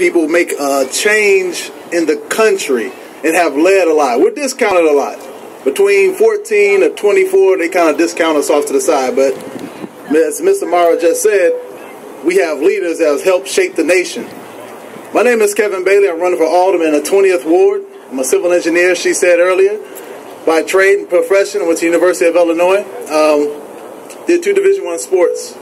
people make a change in the country and have led a lot. We're discounted a lot. Between 14 and 24, they kind of discount us off to the side. But as Mr. Mara just said, we have leaders that have helped shape the nation. My name is Kevin Bailey. I'm running for Alderman in the 20th Ward. I'm a civil engineer, she said earlier, by trade and profession. I went to the University of Illinois. Um, did two Division One sports.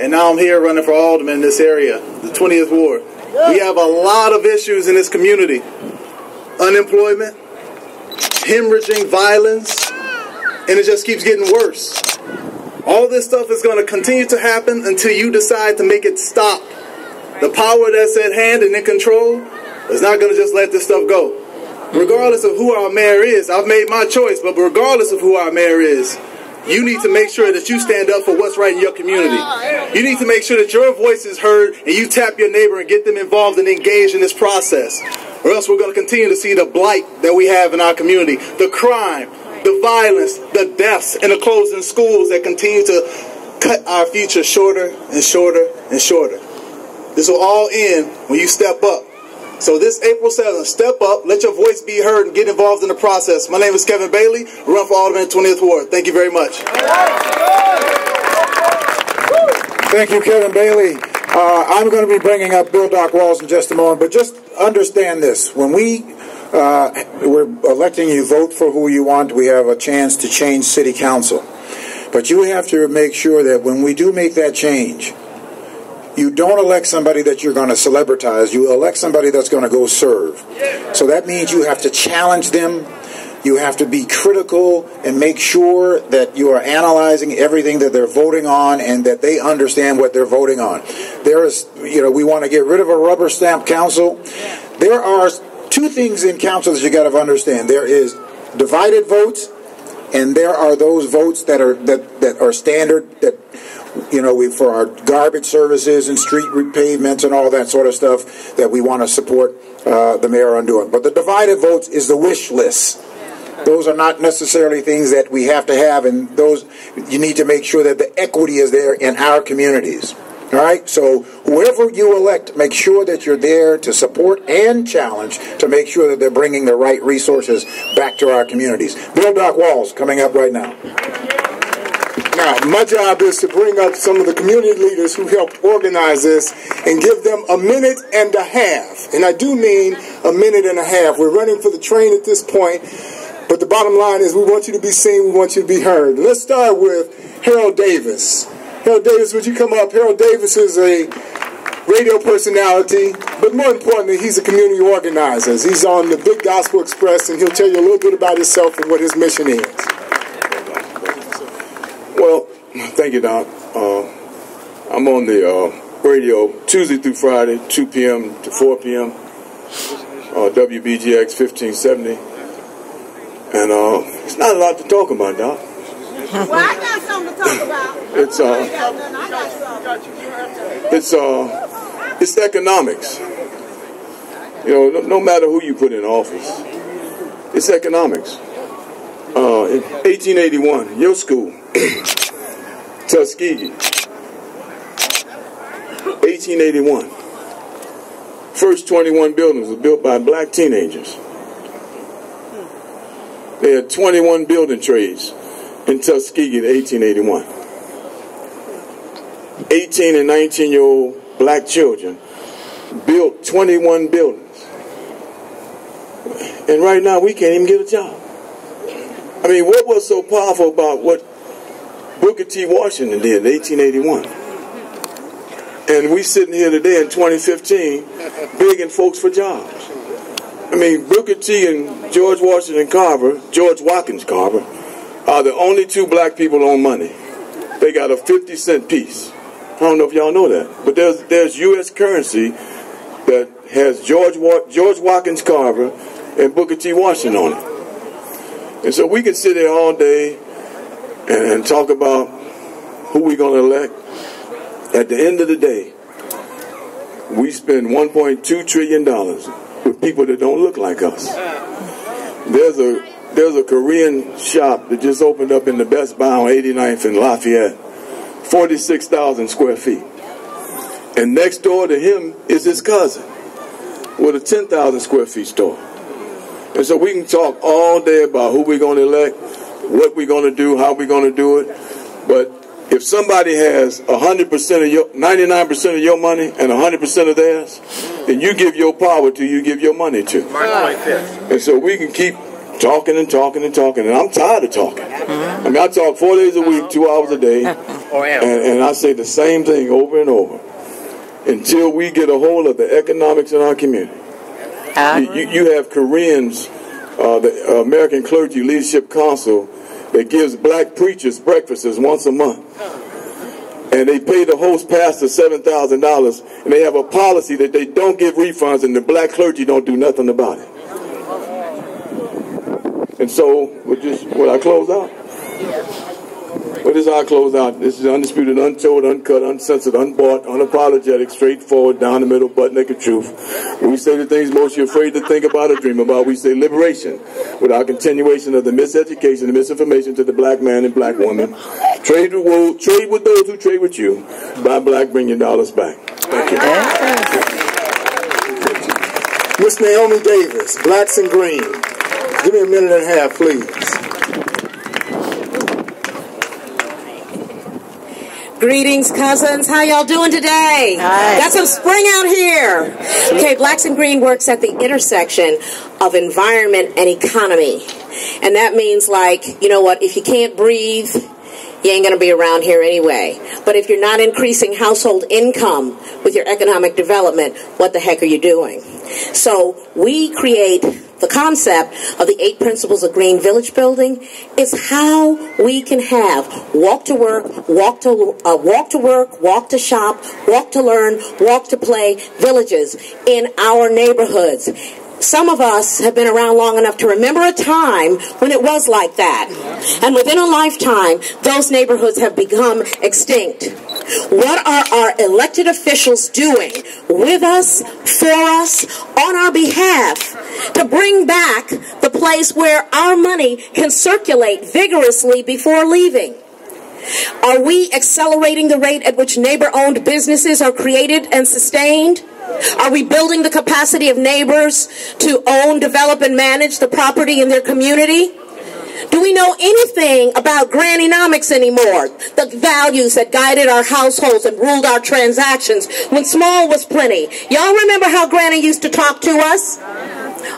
And now I'm here running for Alderman in this area, the 20th Ward. We have a lot of issues in this community. Unemployment, hemorrhaging violence, and it just keeps getting worse. All this stuff is going to continue to happen until you decide to make it stop. The power that's at hand and in control is not going to just let this stuff go. Regardless of who our mayor is, I've made my choice, but regardless of who our mayor is, you need to make sure that you stand up for what's right in your community. You need to make sure that your voice is heard and you tap your neighbor and get them involved and engaged in this process. Or else we're going to continue to see the blight that we have in our community, the crime, the violence, the deaths, and the closing schools that continue to cut our future shorter and shorter and shorter. This will all end when you step up. So this April 7th, step up, let your voice be heard, and get involved in the process. My name is Kevin Bailey, run for Alderman 20th Ward. Thank you very much. Thank you, Kevin Bailey. Uh, I'm going to be bringing up Bill Doc Walls in just a moment, but just understand this. When we uh, we're electing you, vote for who you want, we have a chance to change city council. But you have to make sure that when we do make that change, you don't elect somebody that you're going to celebritize. You elect somebody that's going to go serve. So that means you have to challenge them. You have to be critical and make sure that you are analyzing everything that they're voting on and that they understand what they're voting on. There is, you know, we want to get rid of a rubber stamp council. There are two things in council that you got to understand. There is divided votes, and there are those votes that are that, that are standard that you know, we for our garbage services and street repavements and all that sort of stuff that we want to support uh, the mayor on doing. But the divided votes is the wish list. Those are not necessarily things that we have to have, and those you need to make sure that the equity is there in our communities. All right, so whoever you elect, make sure that you're there to support and challenge to make sure that they're bringing the right resources back to our communities. Bill Doc Walls coming up right now. Now, my job is to bring up some of the community leaders who helped organize this and give them a minute and a half. And I do mean a minute and a half. We're running for the train at this point, but the bottom line is we want you to be seen, we want you to be heard. Let's start with Harold Davis. Harold Davis, would you come up? Harold Davis is a radio personality, but more importantly, he's a community organizer. He's on the Big Gospel Express, and he'll tell you a little bit about himself and what his mission is. Well, thank you, Doc. Uh, I'm on the uh, radio Tuesday through Friday, 2 p.m. to 4 p.m. Uh, WBGX 1570. And uh, it's not a lot to talk about, Doc. Well, I got something to talk about. It's uh, I got something. it's uh, it's economics. You know, no, no matter who you put in office, it's economics. Uh, in 1881, your school, Tuskegee, 1881. First 21 buildings were built by black teenagers. They had 21 building trades in Tuskegee in 1881. 18 and 19 year old black children built 21 buildings. And right now we can't even get a job. I mean, what was so powerful about what Booker T. Washington did in 1881? And we sitting here today in 2015 begging folks for jobs. I mean, Booker T. and George Washington Carver, George Watkins Carver, are the only two black people on money. They got a 50 cent piece. I don't know if y'all know that, but there's there's U.S. currency that has George George Watkins Carver and Booker T. Washington on it. And so we can sit there all day and, and talk about who we're going to elect. At the end of the day, we spend 1.2 trillion dollars with people that don't look like us. There's a there's a Korean shop that just opened up in the Best Buy on 89th and Lafayette, 46,000 square feet. And next door to him is his cousin with a 10,000 square feet store. And so we can talk all day about who we're going to elect, what we're going to do, how we're going to do it. But if somebody has 100% of your, 99% of your money and 100% of theirs, then you give your power to, you give your money to. And so we can keep talking and talking and talking. And I'm tired of talking. I mean, I talk four days a week, two hours a day. And, and I say the same thing over and over until we get a hold of the economics in our community. You, you, you have Koreans, uh, the American Clergy Leadership Council, that gives black preachers breakfasts once a month. And they pay the host pastor $7,000, and they have a policy that they don't give refunds, and the black clergy don't do nothing about it. And so, with just, will I close out? This is how I out. This is undisputed, untold, uncut, uncensored, unbought, unapologetic, straightforward, down the middle, butt naked truth. When we say the things most you're afraid to think about or dream about, we say liberation without continuation of the miseducation and misinformation to the black man and black woman. Trade with, trade with those who trade with you. Buy black, bring your dollars back. Thank you. Miss Naomi Davis, Blacks in Green. Give me a minute and a half, please. Greetings, cousins. How y'all doing today? Hi. Got some spring out here. Okay, Blacks in Green works at the intersection of environment and economy. And that means like, you know what, if you can't breathe, you ain't gonna be around here anyway. But if you're not increasing household income with your economic development, what the heck are you doing? So we create the concept of the eight principles of green village building is how we can have walk to work, walk to uh, walk to work, walk to shop, walk to learn, walk to play villages in our neighborhoods. Some of us have been around long enough to remember a time when it was like that. And within a lifetime, those neighborhoods have become extinct. What are our elected officials doing with us, for us, on our behalf to bring back the place where our money can circulate vigorously before leaving? Are we accelerating the rate at which neighbor owned businesses are created and sustained? Are we building the capacity of neighbors to own, develop, and manage the property in their community? Do we know anything about grannynomics anymore? The values that guided our households and ruled our transactions when small was plenty. Y'all remember how granny used to talk to us?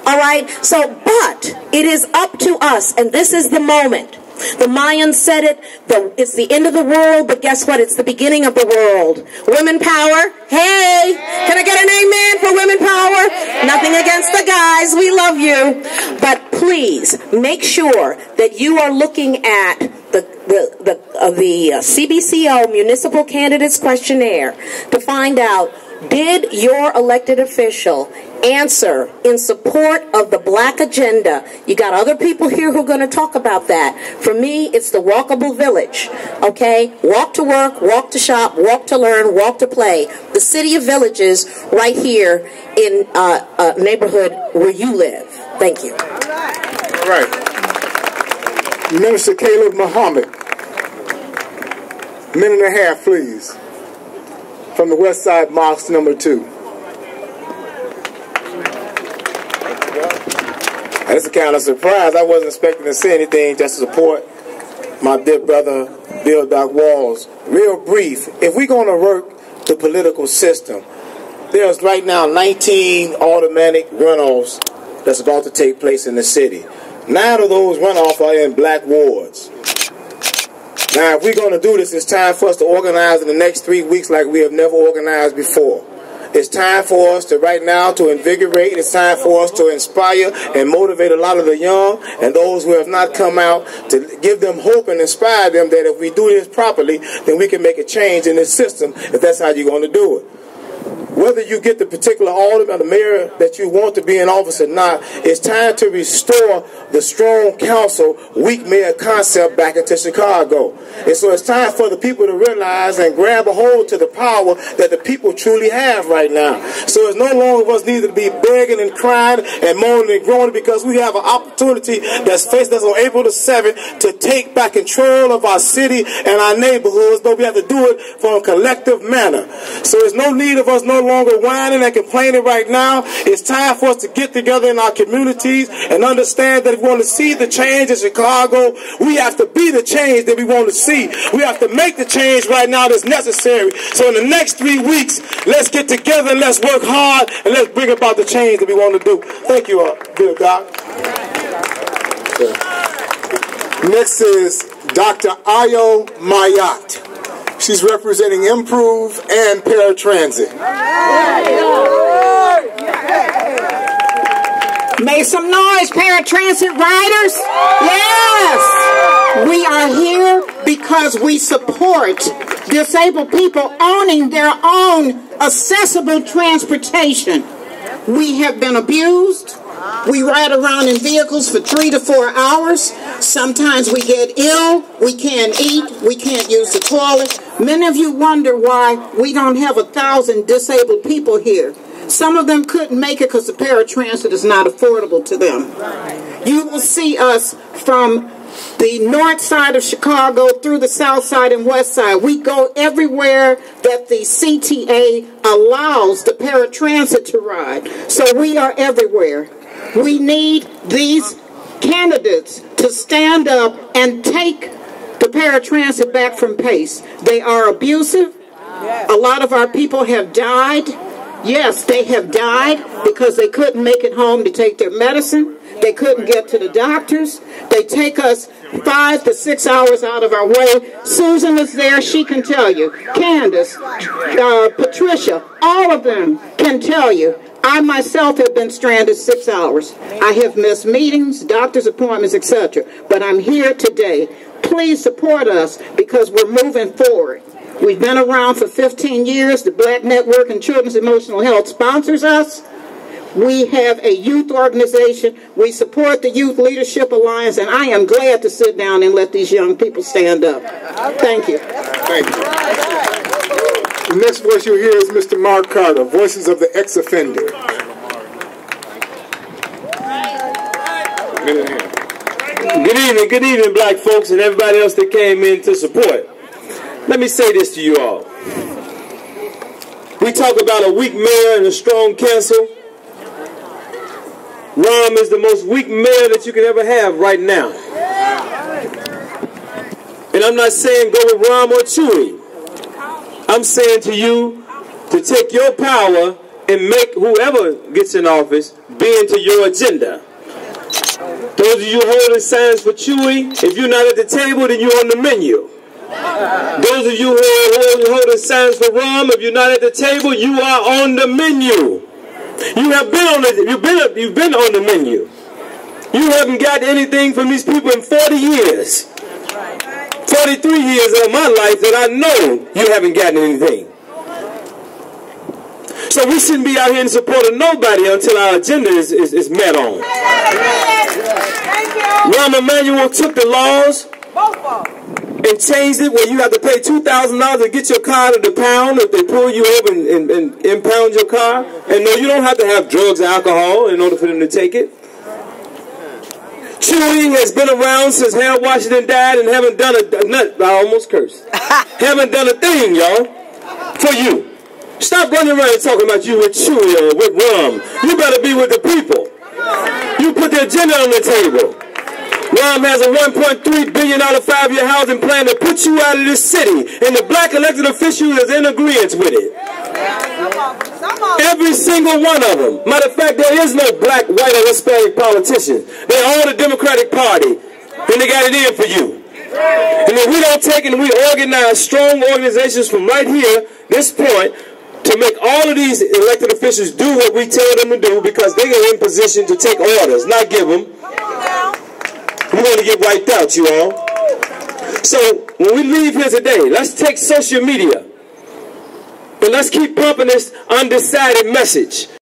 All right. So, but it is up to us, and this is the moment. The Mayans said it, the, it's the end of the world, but guess what? It's the beginning of the world. Women power. Hey, can I get an amen for women power? Nothing against the guys. We love you. But please make sure that you are looking at the the the, uh, the uh, CBCO Municipal Candidates Questionnaire to find out did your elected official answer in support of the black agenda? You got other people here who are going to talk about that. For me, it's the walkable village. Okay? Walk to work, walk to shop, walk to learn, walk to play. The city of villages right here in uh, a neighborhood where you live. Thank you. All right. Minister Caleb Muhammad. Minute and a half, please. From the West Side Mosque number two. That's a kind of surprise. I wasn't expecting to see anything just to support my dear brother Bill Doc Walls. Real brief, if we're going to work the political system, there's right now 19 automatic runoffs that's about to take place in the city. Nine of those runoffs are in black wards. Now, if we're going to do this, it's time for us to organize in the next three weeks like we have never organized before. It's time for us to right now to invigorate. It's time for us to inspire and motivate a lot of the young and those who have not come out to give them hope and inspire them that if we do this properly, then we can make a change in this system if that's how you're going to do it. Whether you get the particular alderman or the mayor that you want to be in office or not, it's time to restore the strong council, weak mayor concept back into Chicago. And so it's time for the people to realize and grab a hold to the power that the people truly have right now. So it's no longer us needing to be begging and crying and moaning and groaning because we have an opportunity that's faced us on April the 7th to take back control of our city and our neighborhoods, but we have to do it from a collective manner. So there's no need of us no longer whining and complaining right now. It's time for us to get together in our communities and understand that if we want to see the change in Chicago, we have to be the change that we want to see. We have to make the change right now that's necessary. So in the next three weeks, let's get together and let's work hard and let's bring about the change that we want to do. Thank you, uh, Bill Doc. Next is Dr. Ayo Mayat. She's representing Improve and Paratransit. Make some noise, paratransit riders. Yes. We are here because we support disabled people owning their own accessible transportation. We have been abused. We ride around in vehicles for three to four hours. Sometimes we get ill. We can't eat. We can't use the toilet. Many of you wonder why we don't have a thousand disabled people here. Some of them couldn't make it because the paratransit is not affordable to them. You will see us from the north side of Chicago through the south side and west side. We go everywhere that the CTA allows the paratransit to ride. So we are everywhere. We need these candidates to stand up and take the paratransit back from PACE. They are abusive. A lot of our people have died. Yes, they have died because they couldn't make it home to take their medicine. They couldn't get to the doctors. They take us five to six hours out of our way. Susan is there. She can tell you. Candace, uh, Patricia, all of them can tell you. I myself have been stranded six hours. I have missed meetings, doctor's appointments, etc. But I'm here today. Please support us because we're moving forward. We've been around for 15 years. The Black Network and Children's Emotional Health sponsors us. We have a youth organization. We support the Youth Leadership Alliance, and I am glad to sit down and let these young people stand up. Thank you. Thank you. The next voice you'll hear is Mr. Mark Carter, Voices of the Ex-Offender. Good evening, good evening, black folks, and everybody else that came in to support. Let me say this to you all. We talk about a weak mayor and a strong council. Rahm is the most weak mayor that you can ever have right now. And I'm not saying go with Rahm or Chuy. I'm saying to you to take your power and make whoever gets in office be into your agenda. Those of you holding signs for Chuy, if you're not at the table, then you're on the menu. Those of you who are holding signs for Rahm, if you're not at the table, you are on the menu. You have been on the you've been you've been on the menu. You haven't got anything from these people in 40 years. 43 years of my life that I know you haven't gotten anything. So we shouldn't be out here in support of nobody until our agenda is, is, is met on. Rahm Emanuel took the laws and changed it where you have to pay $2,000 to get your car to the pound if they pull you over and, and, and impound your car. And no, you don't have to have drugs or alcohol in order for them to take it. Chuy has been around since Harold Washington died and haven't done a, nut. I almost cursed. haven't done a thing, y'all, for you. Stop running around talking about you with Chuy or with Rahm. You better be with the people. You put the agenda on the table. Rahm has a $1.3 billion five-year housing plan to put you out of this city, and the black elected official is in agreement with it. Every single one of them. Matter of fact, there is no black, white, or Hispanic politician. They're all the Democratic Party, and they got it in for you. And if we don't take it and we organize strong organizations from right here, this point, to make all of these elected officials do what we tell them to do because they are in position to take orders, not give them. We're going to get wiped out, you all. So when we leave here today, let's take social media But let's keep pumping this undecided message.